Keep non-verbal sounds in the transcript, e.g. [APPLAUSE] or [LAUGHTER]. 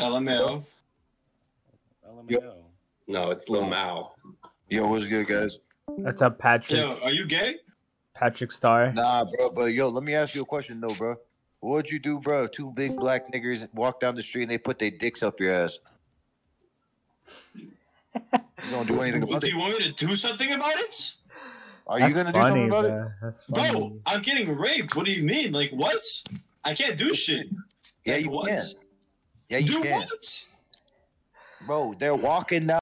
LMAO. LMAO. No, it's Lil Mao. Yo, what's good, guys? That's up, Patrick. Yo, are you gay? Patrick Star. Nah, bro, but yo, let me ask you a question though, bro. What would you do, bro? Two big black niggers walk down the street and they put their dicks up your ass. You don't do [LAUGHS] anything about Do it? Do you want me to do something about it? Are That's you gonna do something about it? bro. That's funny. Bro, I'm getting raped. What do you mean? Like what? I can't do shit. Yeah, Like, you what? can. Yeah, you do can, what? bro. They're walking down.